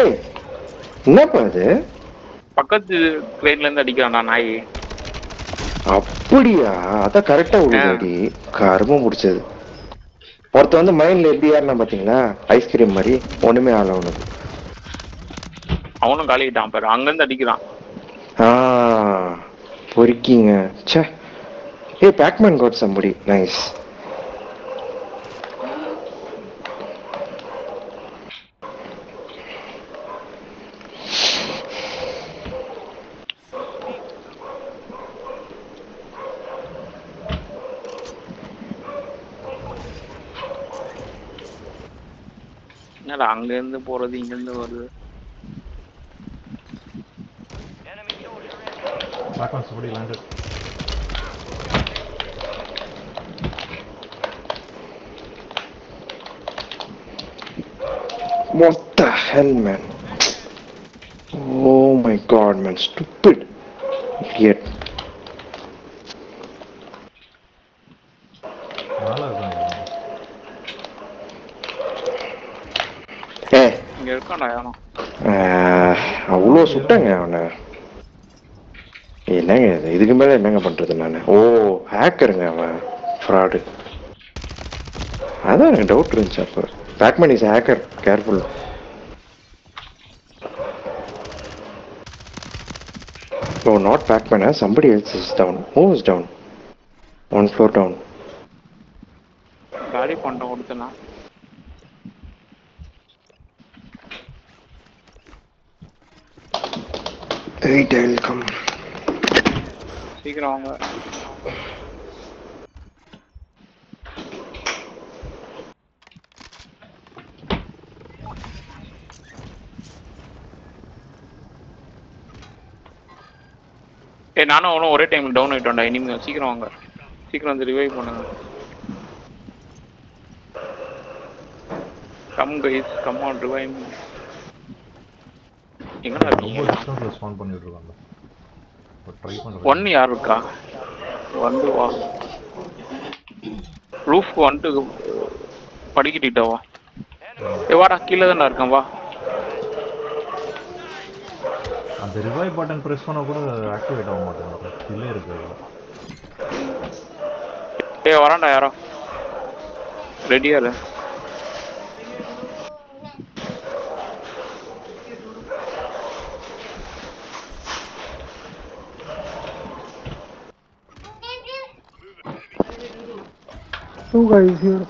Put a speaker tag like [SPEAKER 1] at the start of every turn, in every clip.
[SPEAKER 1] ஏய் என்னப்பா அது
[SPEAKER 2] பக்கத்து கிரேட்ல இருந்து அடிக்கிறான்டா நாய்.
[SPEAKER 1] அப்படியா? அதான் கரெக்டா விழுதாடி கருமம் முடிச்சது. ஒருத்த வந்து மைண்ட்ல எப்படி ஏறினா பாத்தீங்களா? ஐஸ்கிரீம் மாதிரி ஒண்ணுமே ஆகல அவனுக்கு
[SPEAKER 2] அவனும் காலிக்கிட்டான் பாரு. அங்கிருந்து அடிக்கிறான்.
[SPEAKER 1] ஆ பொறுக்கிங்க. ச்சே. ஏய் பேக்மேன் கோட் சம்படி நைஸ்
[SPEAKER 2] என்னடா அங்க இருந்து போறது இங்க இருந்து வருது
[SPEAKER 3] Back on somebody landed.
[SPEAKER 1] What the hell, man? Oh my god, man. Stupid. அவ்வளோ சுட்டாங்க அவனை. என்னங்க இது? இதுக்கு மேல என்னங்க பண்றது நான்? ஓ ஹேக்கருங்க அவன். ஃப்ராடு அதான் எனக்கு டவுட் இருந்துச்சு அப்போ. Pacman is hacker careful oh not Pacman somebody else is down who is down one floor down
[SPEAKER 2] காலி பண்ணிட்டோம் கொடுத்தனா?
[SPEAKER 1] வெயிட் ஐ வில் கம்
[SPEAKER 2] சீக்கிரம் வாங்க. ஏ நானும் அவனும் ஒரே டைம் டவுன் ஆயிட்டோம்டா. இனிமே சீக்கிரம் வாங்க. சீக்கிரம் வந்து ரிவைவ் பண்ணுங்க. Come guys come on revive எங்கடா
[SPEAKER 3] ரொம்ப டிஸ்டன்ஸ்ல ஸ்பான் பண்ணிட்டு இருக்காங்க ட்ரை பண்றேன்
[SPEAKER 2] ஒன்னு யார் இருக்கா வந்து வா. ரூஃப்க்கு வந்துட்டு படிக்கிட்ட வா. ஏ வாடா கீழே தான்டா இருக்கேன் வா.
[SPEAKER 3] அந்த ரிவைவ் பட்டன் பிரஸ் பண்ண கூட ஆக்டிவேட் ஆக மாட்டேங்குது. டிலே இருக்கு.
[SPEAKER 2] ஏ வரான்டா யாரோ. ரெடியா இரு.
[SPEAKER 4] Two guys here.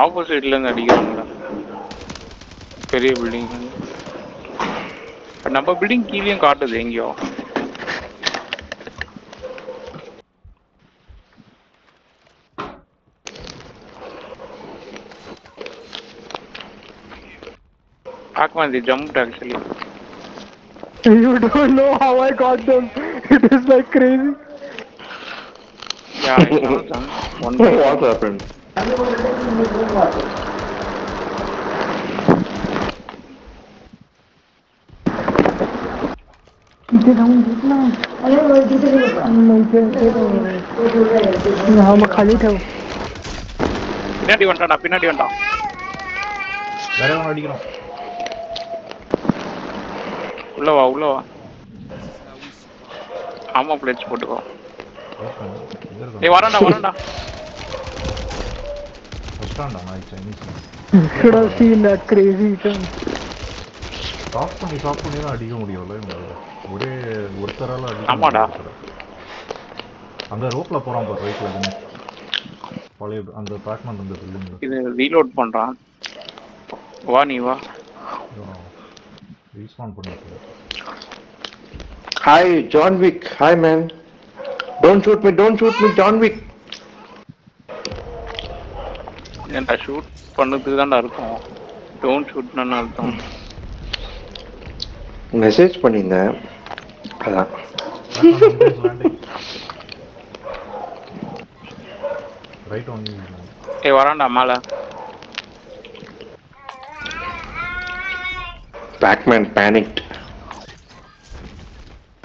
[SPEAKER 2] ஆப்போசிட்ல இருந்து அடிக்கிறாங்களா பெரிய பில்டிங் நம்ம பில்டிங் கீழேயும் காட்டுது எங்கேயோ Pac-Man, they jumped actually.
[SPEAKER 4] You don't know how I got them. It is like crazy.
[SPEAKER 2] Yeah, I saw some. One by
[SPEAKER 1] What
[SPEAKER 2] one.
[SPEAKER 1] happened?
[SPEAKER 4] हम खाली थे
[SPEAKER 2] பின்னாடி வந்துட்டான்டா பின்னாடி வந்துட்டான்
[SPEAKER 3] வேற எவன் அடிக்கிறான்
[SPEAKER 2] உள்ள வா உள்ள வா ஆமா பிளேட்ஸ் போட்டுக்கோ. ஏய் வரான்டா வரான்டா.
[SPEAKER 3] ஃபர்ஸ்டாண்டா நான்
[SPEAKER 4] Chinese seen that crazy turn.
[SPEAKER 3] Stop பண்ணி ஸ்டாப் பண்ணி தான் அடிக்க முடியும்ல இவங்களால ஒரே ஒருத்தரால அடிக்க
[SPEAKER 2] ஆமாடா.
[SPEAKER 3] அந்த ரோப்ல போறான் பாரு ரைட்ல இருந்து. பழைய அந்த பேக்மேன் அந்த பில்டிங்ல
[SPEAKER 2] இது ரீலோட் பண்றான். வா நீ வா.
[SPEAKER 3] ரீஸ்பான் பண்ணிட்டு
[SPEAKER 1] Hi, John Wick. Hi, man. Don't shoot me. Don't shoot me, John Wick.
[SPEAKER 2] ஏன்டா ஷூட் பண்ணதுக்கு தான்டா இருக்கும் டோன்ட் ஷூட்னு அர்த்தம்
[SPEAKER 1] மெசேஜ் பண்ணியிருந்தேன் அதான்
[SPEAKER 3] ரைட் ஒன்
[SPEAKER 2] ஏய் வரான்டா மேல
[SPEAKER 1] Pac-Man panicked.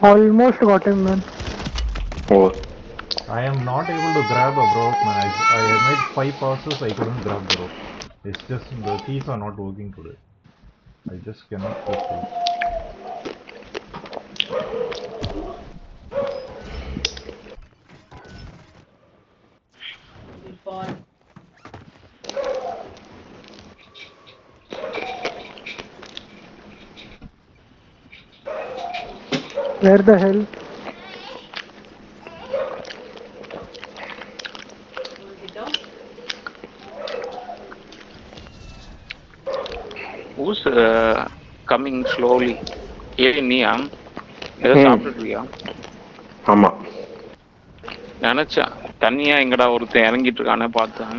[SPEAKER 4] Almost got him, man.
[SPEAKER 1] Oh,
[SPEAKER 3] I am not able to grab a rope, man. I, I made five passes, I couldn't grab the rope. It's just the keys are not working today. I just cannot get through.
[SPEAKER 4] Where the hell?
[SPEAKER 2] Who's uh, coming slowly? ஏ நீயா ஏதோ. சாப்பிட்டுருக்கியா
[SPEAKER 1] ஆமா
[SPEAKER 2] நினைச்சேன் தனியா எங்கடா ஒருத்தன் இறங்கிட்டு இருக்கானே பார்த்தேன்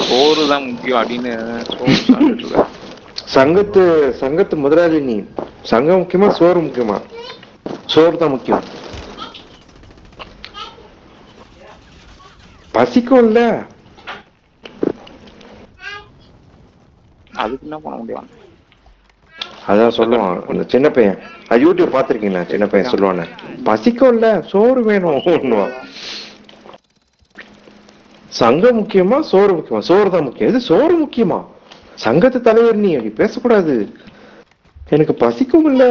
[SPEAKER 2] சோறு தான் முக்கியம் அப்படின்னு சோறு இருக்கேன்
[SPEAKER 1] சங்கத்து சங்கத்து முதலாளி நீ சங்கம் முக்கியமா சோறு முக்கியமா? சோறு தான் முக்கியம். பசிக்கும்ல.
[SPEAKER 2] அதுக்கு என்ன பண்ண முடியும்?
[SPEAKER 1] அதான் சொல்லுவான் சின்ன பையன். அது யூடியூப் பாத்திருக்கீங்களா சின்ன பையன் சொல்லுவானே பசிக்கும்ல சோறு வேணும் சங்கம் முக்கியமா சோறு முக்கியமா? சோறு தான் முக்கியம். இது சோறு முக்கியமா? சங்கத்து தலைவர் நீ பேசக்கூடாது. எனக்கு பசிக்கும் இல்ல.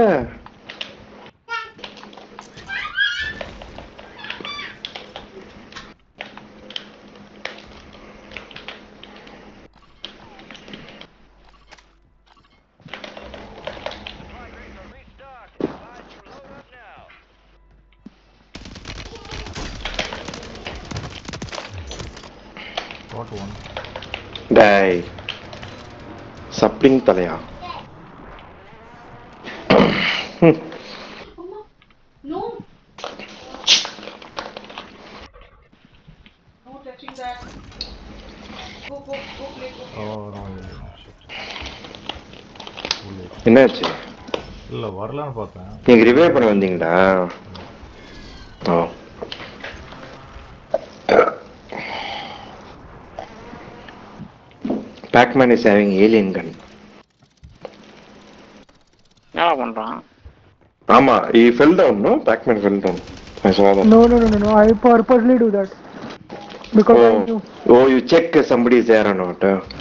[SPEAKER 1] டேய் சப்ளிங் தலையா.
[SPEAKER 5] No. No touching that. Go, go, go play, go.
[SPEAKER 3] Oh no, no, no, shit. உள்ளே.
[SPEAKER 1] என்னாச்சு
[SPEAKER 3] இல்ல வரலான்னு பார்த்தேன்
[SPEAKER 1] நீங்க ரிவைவ் பண்ண வந்தீங்களா ஓ Pacman is having
[SPEAKER 2] alien gun
[SPEAKER 1] Ama, he fell down, no? Pac-Man fell down. I saw that.
[SPEAKER 4] No, no, no, no, no. I purposely do that. Because
[SPEAKER 1] oh.
[SPEAKER 4] I knew.
[SPEAKER 1] Oh, you check if somebody is there or not.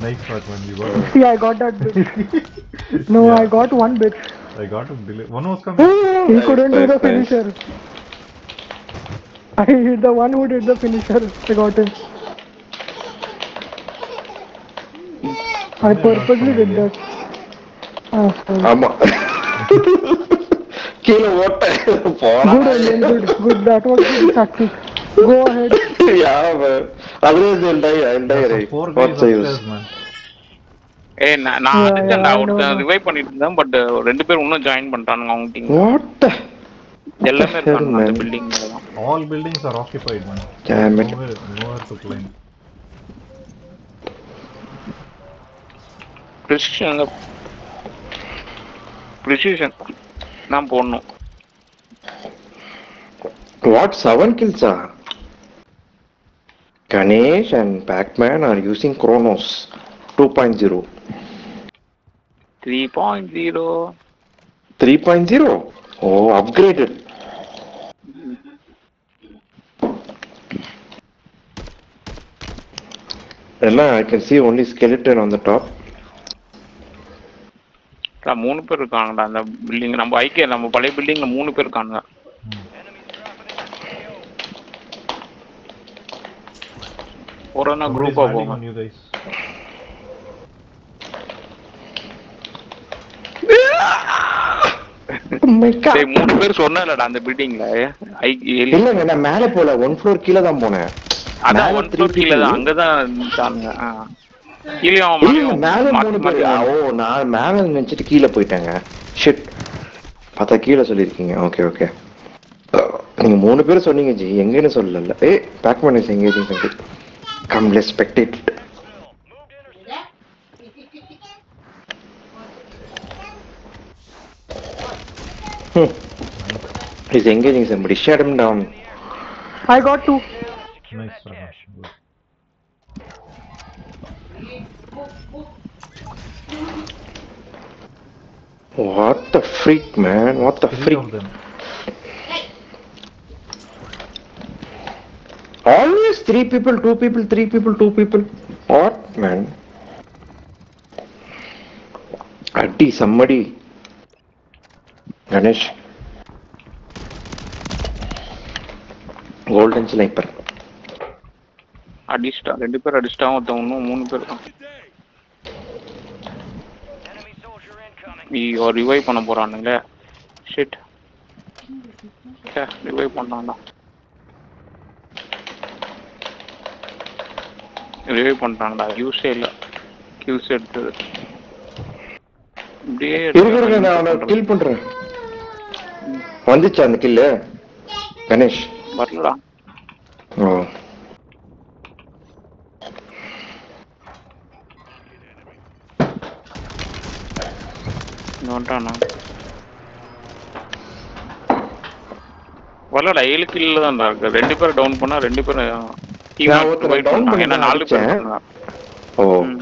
[SPEAKER 3] Nice shot when you got
[SPEAKER 4] See, I got that bit. no,
[SPEAKER 3] yeah.
[SPEAKER 4] I got one bit.
[SPEAKER 3] I got a delay. One was coming.
[SPEAKER 4] Oh, he
[SPEAKER 1] nice,
[SPEAKER 4] couldn't
[SPEAKER 1] nice, do
[SPEAKER 4] the
[SPEAKER 1] nice.
[SPEAKER 4] finisher. I hit the one who did the finisher. I got him. I purposely did that. Ah.
[SPEAKER 1] ஆமா கீழே ஓட்ட.
[SPEAKER 2] ஏய் நான் அடிச்சேன்டா ஒருத்தன். Revive பண்ணிட்டு இருந்தேன் but ரெண்டு பேரும் இன்னும் ஜாயின் பண்ணிட்டானுங்க அவங்க டீம் எல்லாமே அந்த
[SPEAKER 3] climb.
[SPEAKER 2] ப்ரிசிஷன் ப்ரிசிஷன் தான் போடணும்
[SPEAKER 1] What seven kills are? Ganesh and Pac-Man are using Chronos 2.0.
[SPEAKER 2] Three point zero
[SPEAKER 1] 3.0? Oh, upgraded. எல்லாம் I can see only skeleton on the Top.
[SPEAKER 2] மூணு பேர் இருக்காங்கடா. அந்த பில்டிங் நம்ம ஐக்கிய நம்ம பழைய பில்டிங்ல மூணு பேர் இருக்கானுங்க ஒரு
[SPEAKER 3] Somebody's
[SPEAKER 2] குரூப்பா போகும் மூணு பேர் சொன்னலடா அந்த பில்டிங்ல
[SPEAKER 1] இல்லங்க நான் மேல போல. ஒன் ஃப்ளோர் கீழே தான் போனேன்.
[SPEAKER 2] அதான் ஒன் ஃப்ளோர் கீழ. தான்
[SPEAKER 1] மேல
[SPEAKER 2] மாத்தி
[SPEAKER 1] மூணு
[SPEAKER 2] மாத்தி
[SPEAKER 1] பேர் ஓ நான் மேல நினைச்சிட்டு கீழே போயிட்டேங்க. ஷிட் பார்த்தா கீழே சொல்லிருக்கீங்க ஓகே ஓகே நீங்க மூணு பேர் சொன்னீங்க ஜி. எங்கன்னு சொல்லல. ஏ பேக் பண்ணி எங்கேஜிங் சொல்லி come less spectate He's engaging somebody. Shut him down.
[SPEAKER 4] I got two.
[SPEAKER 3] Nice, Prakash. Good.
[SPEAKER 1] What the freak, man? What the
[SPEAKER 3] Three
[SPEAKER 1] freak? Always three people, two people, three people, two people. What, man? Addi, somebody. Ganesh. Golden sniper.
[SPEAKER 2] அடிச்சிட்டா ரெண்டு பேர் அடிச்சிட்டா ஒருத்தன் இன்னும் மூணு பேர் ஒரு revive பண்ண போறானுங்க ஷிட் ரிவைவ் பண்ணான்டா. ரிவைவ் பண்ணிட்டான்டா. யூஸே இல்லை. கில்ஸ் எடுத்தது. இப்படியே
[SPEAKER 1] இருங்க நான் கில் பண்றேன். வந்துச்சா அந்த கில்லு கணேஷ்
[SPEAKER 2] வரலடா.
[SPEAKER 1] ஓ.
[SPEAKER 2] வந்துட்டானா வரலடா ஏழு கில்ல தான் இருக்கு. ரெண்டு பேர் டவுன் பண்ணா ரெண்டு பேர்
[SPEAKER 1] நான் ஒருத்தனை down பண்ணி.
[SPEAKER 2] ஏன்னா
[SPEAKER 1] தான்
[SPEAKER 2] நாலு பேர்
[SPEAKER 1] அடிச்சேன்.
[SPEAKER 2] பண்ணா.
[SPEAKER 1] ஓ.
[SPEAKER 2] ம்.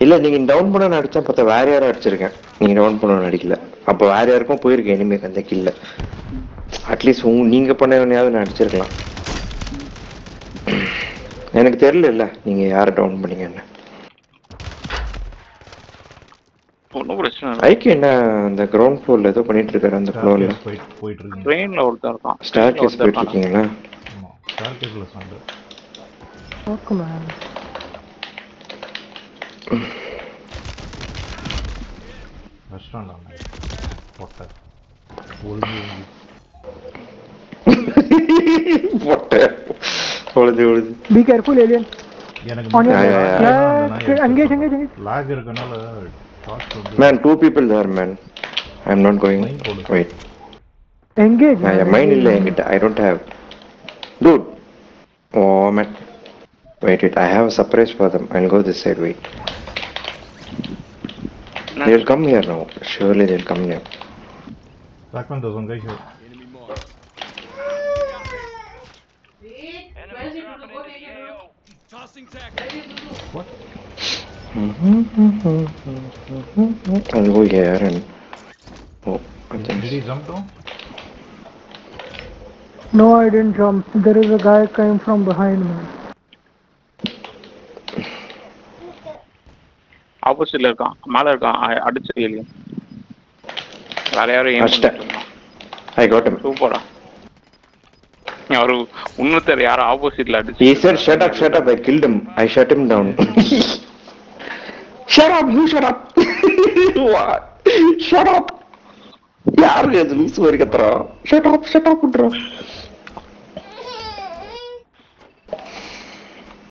[SPEAKER 1] இல்ல நீங்க டவுன் பண்ண நடிச்சா பார்த்தா வேற யாரும் அடிச்சிருக்கேன். நீங்க டவுன் பண்ண நடிக்கல. அப்ப வேற யாருக்கும் போயிருக்கு இனிமேல் அந்த கில்ல அட்லீஸ்ட் உங்க நீங்க பண்ணவனையாவது நான் அடிச்சிருக்கலாம். எனக்கு தெரியல இல்ல நீங்க யார டவுன் பண்ணீங்கன்னு.
[SPEAKER 2] ஒன்றும் பிரச்சனை இல்லை.
[SPEAKER 1] ஐக்கு என்ன அந்த கிரவுண்ட் ஃப்ளோர்ல ஏதோ பண்ணிட்டு இருக்காரு அந்த ஃப்ளோர்ல
[SPEAKER 3] போயிட்டு இருக்கீங்க.
[SPEAKER 2] ட்ரெயின்ல ஒருத்தன் இருக்கான்.
[SPEAKER 1] ஸ்டார் கேஸ் போயிட்டு. இருக்கீங்களா?
[SPEAKER 3] ஆமா. ஸ்டார்கேஸ்ல சண்டை. ரெஸ்டாரண்ட் பொட்டை.
[SPEAKER 1] பொட்டை.
[SPEAKER 4] careful, alien.
[SPEAKER 3] எனக்கு. லாக் இருக்கனால
[SPEAKER 1] Man, two people there, man. I'm
[SPEAKER 3] not going.
[SPEAKER 1] Wait.
[SPEAKER 4] Engage. Man,
[SPEAKER 1] mine is I don't have. Dude. Oh, man. Wait, wait. I have a surprise for them. I'll go this side. Wait. They'll come here now. Surely they'll come here.
[SPEAKER 3] Black man, there's one here. What?
[SPEAKER 1] I'll go here and oh I
[SPEAKER 3] Did,
[SPEAKER 1] think
[SPEAKER 3] did he jump down?
[SPEAKER 4] No, I didn't jump. There is a guy coming from behind me.
[SPEAKER 2] ஆப்போசிட்ல இருக்கான் மேல இருக்கான் அ- அடிச்சு alien வேற யாரும் ஏன்
[SPEAKER 1] அடிச்சிட்டேன். i got him
[SPEAKER 2] சூப்பரா அவரு இன்னொருத்தர் யாரும் ஆப்போசிட்ல அடிச்சு
[SPEAKER 1] he said shut up shut up i killed him i shut him down Shut up, you shut up. shut up. யாருக்கு எதுவும் சூரிய கத்துறோம் ஷட் ஆப் ஷட் ஆப்ன்றோம்